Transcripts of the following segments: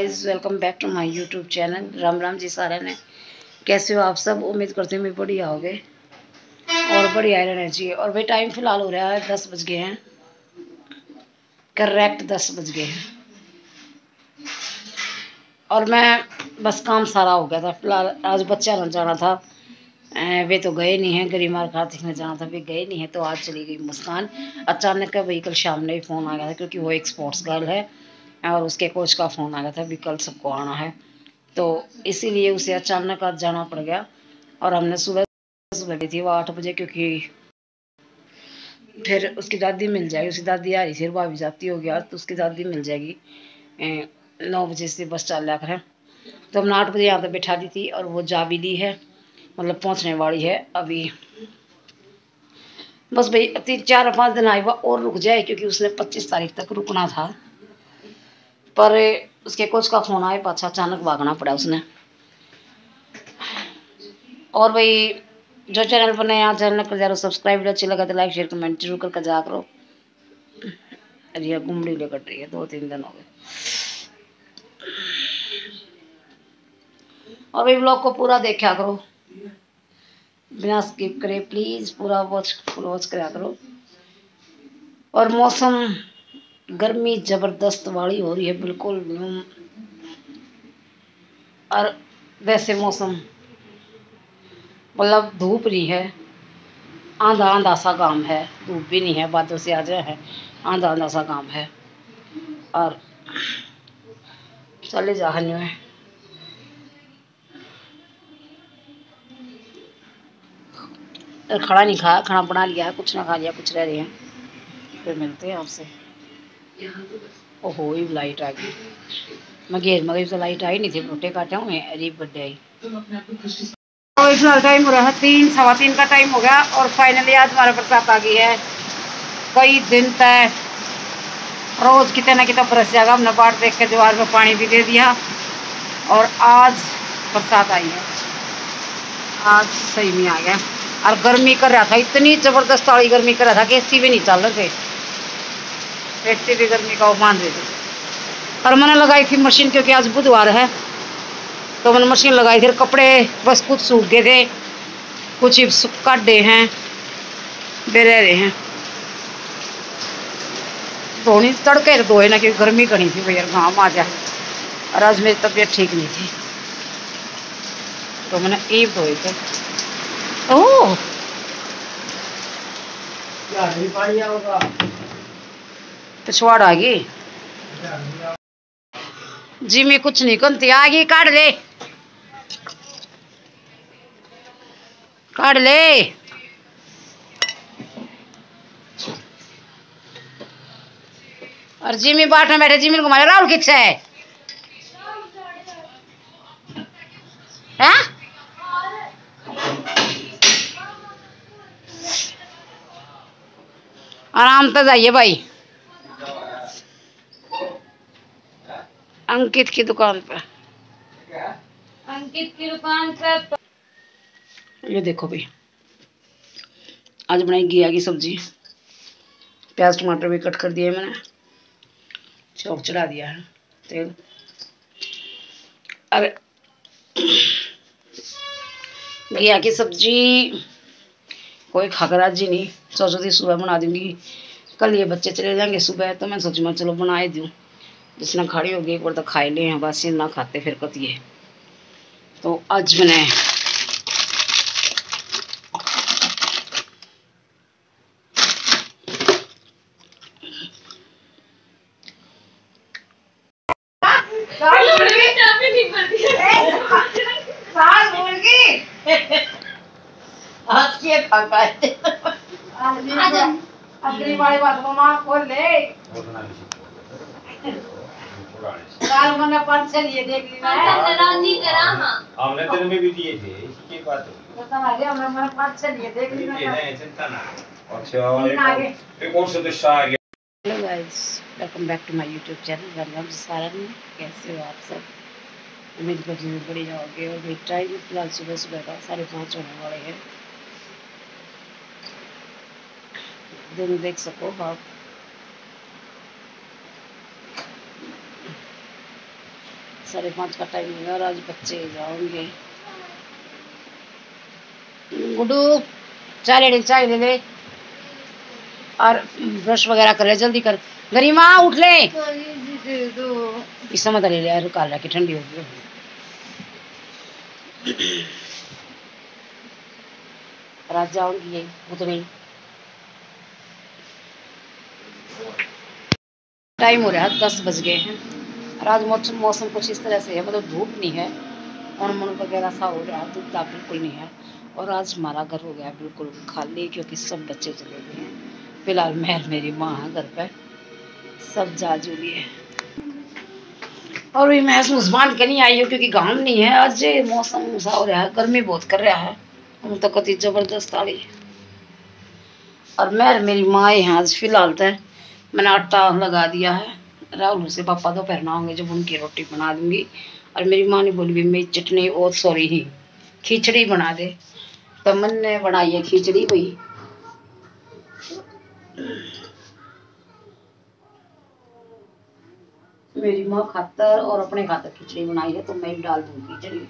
Guys welcome back to my YouTube channel Ram Ram ji सारे ने कैसे हो आप सब उम्मीद करते हैं मैं बढ़िया हो गए और बढ़िया रहना चाहिए और भाई टाइम फ़िलहाल हो रहा है दस बज गए हैं करेक्ट दस बज गए हैं और मैं बस काम सारा हो गया था फ़िलहाल आज बच्चा न जाना था वे तो गए नहीं हैं गरिमार कार्तिक ने जाना था वे गए नहीं हैं तो आज चली गई मुस्कान अचानक का वही कल शाम में ही फ़ोन आ गया था क्योंकि वो एक स्पोर्ट्स गर्ल है और उसके कोच का फ़ोन आ गया था भी कल सबको आना है। तो इसीलिए उसे अचानक आज जाना पड़ गया। और हमने सुबह सुबह ली थी, वो आठ बजे, क्योंकि फिर उसकी दादी मिल जाएगी। उसकी दादी आ रही थी भाभी जाती होगी आज तो उसकी दादी मिल जाएगी। नौ बजे से बस चल लिया कर तो हमने आठ बजे यहाँ पर बैठा दी थी, और वो जा भी ली है मतलब पहुँचने वाली है। अभी बस भाई, तीन, चार, पाँच दिन आई वह और रुक जाए, क्योंकि उसने पच्चीस तारीख तक रुकना था। पर उसके कोच का फ़ोन आया, पाछा अचानक भागना पड़ा उसने। और भाई, जो चैनल पर नया, चैनल कर जा रहा सब्सक्राइब अच्छी लगा तो लाइक शेयर कमेंट ज़रूर करके जा करो। अरे घुमड़ी ले कट रही है, दो तीन दिन हो गए। और भाई ब्लॉग को पूरा देखा करो। बिना स्किप करे प्लीज़ पूरा वॉच फुल वॉच करा करो। और मौसम गर्मी ज़बरदस्त वाली हो रही है, बिल्कुल। और वैसे मौसम मतलब धूप नहीं है आंधा आंधा सा काम है। धूप भी नहीं है, बादल से आ जाए है आंधा आंधा सा काम है। और चले जा है। खड़ा नहीं खाया खाना बना लिया, कुछ ना खा लिया, कुछ रह रहे हैं। फिर मिलते हैं आपसे। ओहो ये लाइट आ गई। मैं घेर मगर तो लाइट आई नहीं थी रोटे काटे हुए अरीब बर्थडे आई। तो इतना टाइम हो रहा है तीन सवा तीन का टाइम हो गया और फाइनली आज हमारे बरसात आ गई है। कई दिन तक रोज कितने ना कितना बरस जाएगा हमने बाट देख के दीवार में पानी भी दे दिया और आज बरसात आई है। आज सही में आ गया। और गर्मी कर रहा था इतनी ज़बरदस्त वाली गर्मी कर रहा था कि एसी भी नहीं चल रहे थे। ऐसी भी गर्मी का मान रही थी। और मैंने लगाई थी मशीन क्योंकि आज बुधवार है। तो मैंने मशीन लगाई थी, कपड़े बस कुछ सूख गए थे, कुछ काटे हैं बेरे रहे हैं। धोनी तड़के तो धोए ना, क्योंकि गर्मी करी थी भैया घाम आ जाए और आज मेरी तबीयत ठीक नहीं थी। तो मैंने ईब धोए थे। ओह! पिछवाड़ आ गई जी, मैं कुछ नहीं करती। आ गई काट ले। काट ले। और जिमी बाट में बैठे जिमी घुमा राहुल किथे है? आराम तो जाइए भाई। अंकित की दुकान पर। अंकित की दुकान पर। ये देखो भाई। आज बनाई घिया की सब्ज़ी। प्याज टमाटर भी कट कर दिए मैंने। चौक चढ़ा दिया है तेल। अरे। घिया की सब्ज़ी। कोई खाकर आज जी नहीं। सोचो थी सुबह बना दूँगी। कल ये बच्चे चले जाएँगे सुबह तो मैं सोचू मैं चलो बना ही दूँ। जिसने खड़ी होगी एक बार तो खाई ले बस ना खाते फिर कतिए तो आज मैंने अपनी वाली बात को माँ खोल ले काल मैंने पाँच छह लिए देख ली मैं नाराजी करा हाँ। हमने तेरे में भी दिए थे इसकी बात तो तुम्हारे हमने मैंने पाँच छह लिए देख ली मैं नहीं चिंता ना। अच्छा एक एक और सदस्य आ गया। Hello guys welcome back to my YouTube channel Ram Saran कैसे हो आप सब? उम्मीद करती हूँ बड़ी जाओगे और भाई टाइम फ़िलहाल सुबह सुबह का साढ़े पाँच होने वाले हैं। दिन देख सको आप। साढ़े पाँच का टाइम होगा और आज बच्चे जाओगे। गुड्डू, चाय ले चाय ले ले। और ब्रश वगैरह कर ले, जल्दी कर। गरिमा, उठ ले। इस समय ले ले यार काल रखी, ठंडी हो गई। रात जाऊँगी ये उतनी टाइम हो रहा है, दस बज गए हैं। और आज मौसम मौसम कुछ इस तरह से है मतलब धूप नहीं है, और मन वगैरह सा हो रहा धूप दाप बिल्कुल नहीं है। और आज हमारा घर हो गया बिल्कुल खाली, क्योंकि सब बच्चे चले गए हैं। फ़िलहाल मैं मेरी माँ है घर पर सब जा जुड़ी है। और भी मैं बाँध के नहीं आई हूँ, क्योंकि गाँव नहीं है। आज मौसम सा हो रहा है, गर्मी बहुत कर रहा है। हम तो कति ज़बरदस्त आ रही और मैं मेरी माँ यहाँ आज, फ़िलहाल तो मैंने आटा लगा दिया है। राहुल से पापा दोपहर ना होंगे जब उनकी रोटी बना दूँगी। और मेरी माँ ने बोली भी मेरी चटनी और सॉरी ही, खिचड़ी बना दे। तमन मन ने बनाई है खिचड़ी भाई मेरी माँ खातर और अपने खातर खिचड़ी बनाई है तो मैं डाल दूँगी खिचड़ी।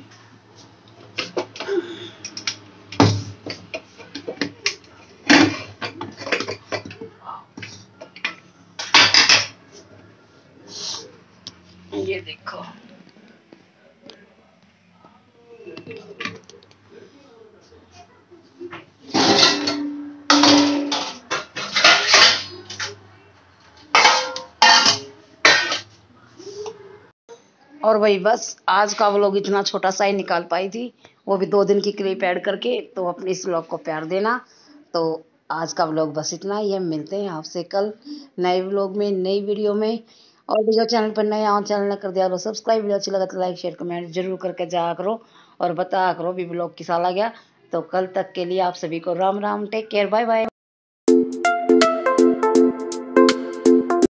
और वही बस, आज का व्लॉग इतना छोटा सा ही निकाल पाई थी। वो भी दो दिन की क्लिप ऐड करके तो अपने इस व्लॉग को प्यार देना। तो आज का व्लॉग बस इतना ही है। मिलते हैं आपसे कल नए व्लॉग में, नई वीडियो में। और जो चैनल पर नए आओ चैनल कर दिया करो सब्सक्राइब वीडियो अच्छी लगा तो लाइक शेयर कमेंट ज़रूर करके जाया करो। और बता करो भी ब्लॉग किसा गया। तो कल तक के लिए आप सभी को Ram Ram take care bye bye